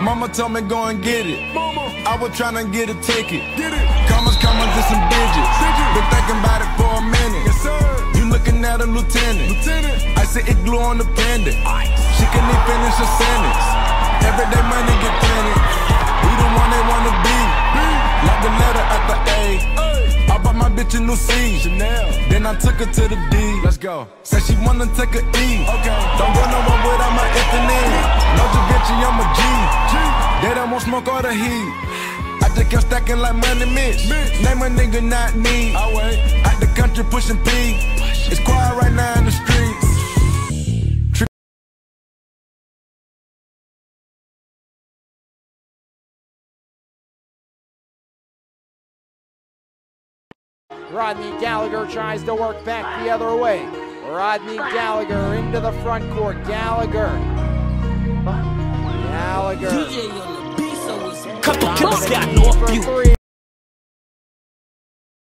Mama told me go and get it. Mama, I was trying to get a ticket. get it. Commas, commas, and some digits. Digits. Been thinking about it for a minute. Yes, sir. You looking at a lieutenant. Lieutenant. I said it glue on the pendant. She couldn't even finish her sentence. Everyday money get plenty. We the one they wanna be. Like the letter at the A. I bought my bitch a new C. Chanel. Then I took her to the D. Let's go. Said she wanna take a E. Okay. Don't smoke or the heat. I just kept stacking like money Mitch. Mitch. Name a nigga not me. I wait. Out the country pushing P. It's quiet right now in the streets. Rodney Gallagher tries to work back the other way. Rodney Gallagher into the front court. Gallagher. Gallagher. Donovan killers got no three.